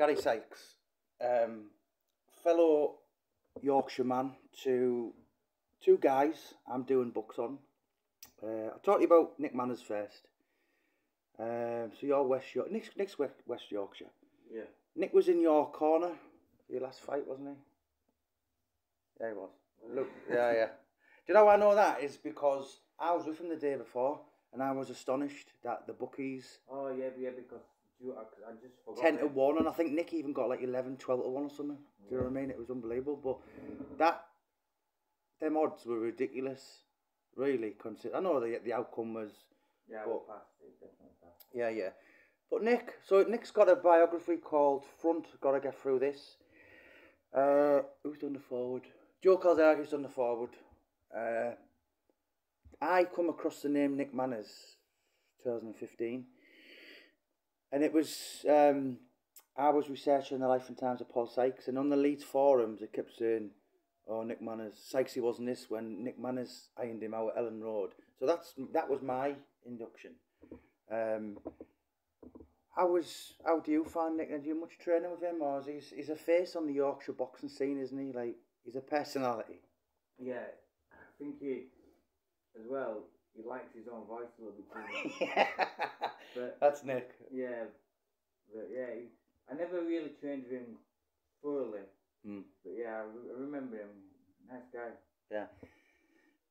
Gary Sykes, um, fellow Yorkshire man to two guys I'm doing books on. Uh, I'll talk to you about Nick Manners first. Um, so you're West York, Nick's, Nick's West, West Yorkshire. Yeah. Nick was in your corner your last fight, wasn't he? Yeah, he was. Look, yeah, yeah. Do you know why I know that? Is because I was with him the day before and I was astonished that the bookies Oh yeah, yeah, because you, I, I just forgot. 10 to 1 and I think Nick even got like 11, 12 to 1 or something. Do you know what I mean? It was unbelievable. But that, them odds were ridiculous, really. Consider I know the, the outcome was, Yeah, but- we passed it, definitely passed. yeah, yeah. But Nick, so Nick's got a biography called Front, Gotta Get Through This. Uh, who's done the foreword? Joe Calzaghe's done the foreword. Uh, I come across the name Nick Manners, 2015, and it was um, I was researching the life and times of Paul Sykes, and on the Leeds forums it kept saying, "Oh, Nick Manners, Sykesy wasn't this when Nick Manners ironed him out at Elland Road." So that's that was my induction. Um, how was how do you find Nick? Did you much training with him, or is he he's a face on the Yorkshire boxing scene, isn't he? Like he's a personality. Yeah, I think he, as well, he likes his own voice a little bit too much. yeah, But that's Nick. yeah, but yeah, he, I never really trained with him thoroughly. Hmm. But yeah, I, re- I remember him. Nice guy. Yeah.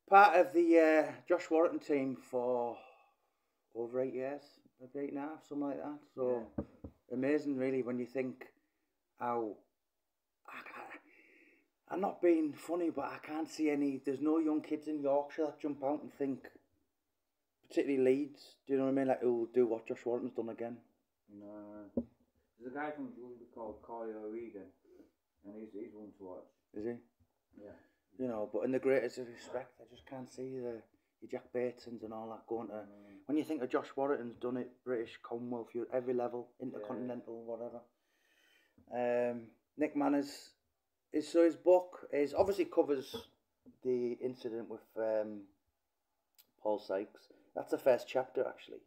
Part of the uh, Josh Warrington team for over eight years, maybe eight and a half, something like that. So amazing, really, when you think how. I, I'm not being funny, but I can't see any. There's no young kids in Yorkshire that jump out and think, particularly Leeds. Do you know what I mean? Like who will do what Josh Warrington's done again? No, there's a guy from Julie called Corey O'Regan, and he's he's one to watch. Is he? Yeah. You know, but in the greatest of respect, I just can't see the your Jack Batesons and all that going to. When you think of Josh Warrington's done it, British, Commonwealth, Europe, every level, intercontinental, whatever. Um, Nick Manners, is so his book is obviously covers the incident with um, Paul Sykes. That's the first chapter actually.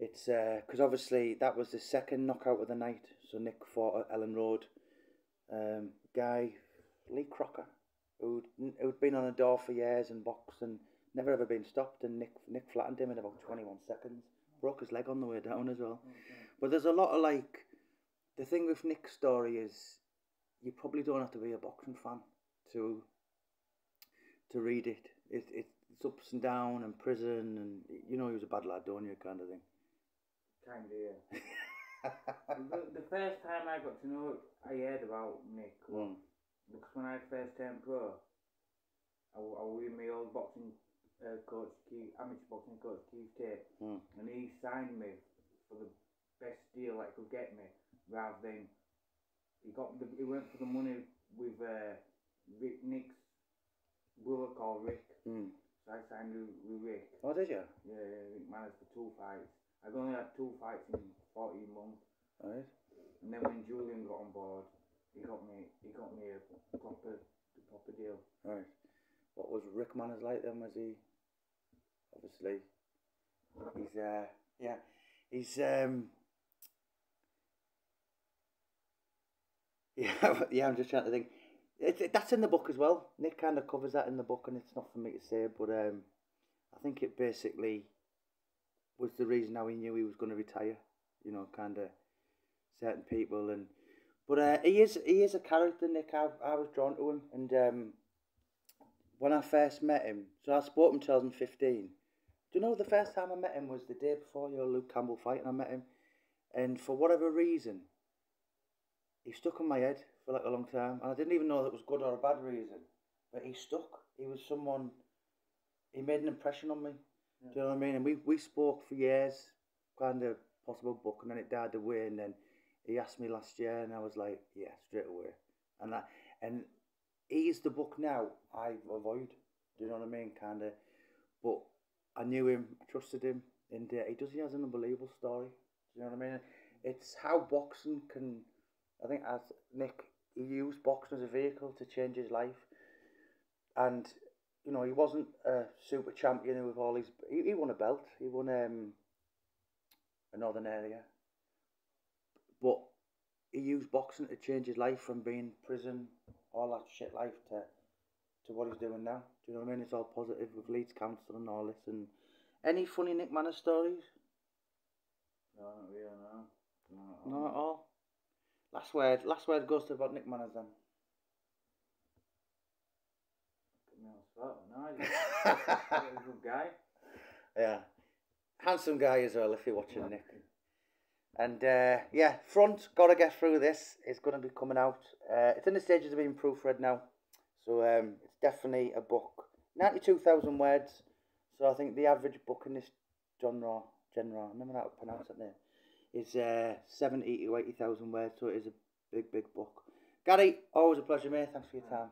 It's because obviously that was the second knockout of the night. So Nick fought Elland Road. Um, guy Lee Crocker, who'd, who'd been on a door for years and boxed and never ever been stopped, and Nick Nick flattened him in about twenty one seconds. Broke his leg on the way down as well. But there's a lot of like, the thing with Nick's story is, you probably don't have to be a boxing fan to to read it. It, it it's ups and down and prison and you know he was a bad lad, don't you, kind of thing. Kind of, yeah. the, the first time I got to know, I heard about Nick Mm. because when I first turned pro, I was with my old boxing uh, coach, Keith, amateur boxing coach, Keith Tate, Mm. and he signed me for the best deal I could get me, rather than he got the, he went for the money with uh, Rick Nick's brother called Rick. Mm. So I signed with, Rick. Oh, did you? Yeah, yeah, Rick Manners for two fights. I've only had two fights in 14 months. Right. And then when Julian got on board, he got me he got me a proper a proper deal. Right. What was Rick Manners like then? Was he obviously he's uh yeah he's um yeah yeah I'm just trying to think. It, that's in the book as well. Nick kind of covers that in the book, and it's not for me to say, but um, I think it basically was the reason how he knew he was going to retire. You know, kind of certain people and but uh, he is he is a character, Nick. I I was drawn to him, and um, when I first met him, so I spoke to him in 2015. Do you know the first time I met him was the day before your Luke Campbell fight, and I met him, and for whatever reason, he stuck in my head for like a long time, and I didn't even know that was good or a bad reason, but he stuck. He was someone. He made an impression on me. Do you know what I mean? And we we spoke for years, kind of possible book, and then it died away, and then he asked me last year, and I was like, yeah, straight away. And I, and he's the book now I avoid. Do you know what I mean? Kind of, but I knew him, I trusted him, and uh, he does. He has an unbelievable story. Do you know what I mean? It's how boxing can. I think as Nick, he used boxing as a vehicle to change his life, and you know he wasn't a super champion with all his. He, he won a belt. He won um, a Northern area but he used boxing to change his life from being prison, all that shit life to to what he's doing now. Do you know what I mean? It's all positive with Leeds Council and all this. And any funny Nick Manners stories? No, not really, no. No, Not at all. Last word. Last word goes to about Nick Manners then. Put me on the spot. No, he's he's a good guy. Yeah. Handsome guy as well, if you're watching Nick. And uh, yeah, front, gotta get through this. It's going to be coming out. Uh, it's in the stages of being proofread now. So um, it's definitely a book. 92,000 words. So I think the average book in this genre, genre, know how to pronounce that name, is uh, 70 to 80,000 words. So it is a big, big book. Gary, always a pleasure, mate. Thanks for your time.